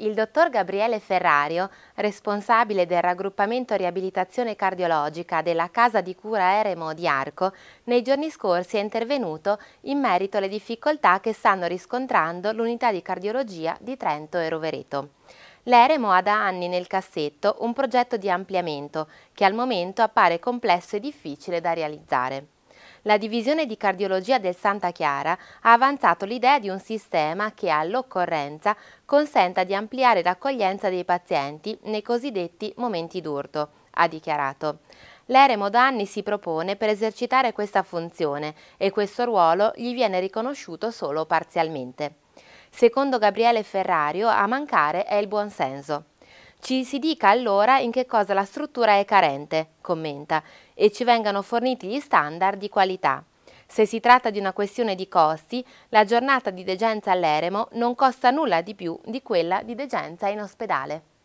Il dottor Gabriele Ferrario, responsabile del raggruppamento riabilitazione cardiologica della Casa di Cura Eremo di Arco, nei giorni scorsi è intervenuto in merito alle difficoltà che stanno riscontrando l'unità di cardiologia di Trento e Rovereto. L'Eremo ha da anni nel cassetto un progetto di ampliamento che al momento appare complesso e difficile da realizzare la divisione di cardiologia del Santa Chiara ha avanzato l'idea di un sistema che all'occorrenza consenta di ampliare l'accoglienza dei pazienti nei cosiddetti momenti d'urto, ha dichiarato. L'Eremo da anni si propone per esercitare questa funzione e questo ruolo gli viene riconosciuto solo parzialmente. Secondo Gabriele Ferrario, a mancare è il buonsenso. Ci si dica allora in che cosa la struttura è carente, commenta, e ci vengano forniti gli standard di qualità. Se si tratta di una questione di costi, la giornata di degenza all'eremo non costa nulla di più di quella di degenza in ospedale.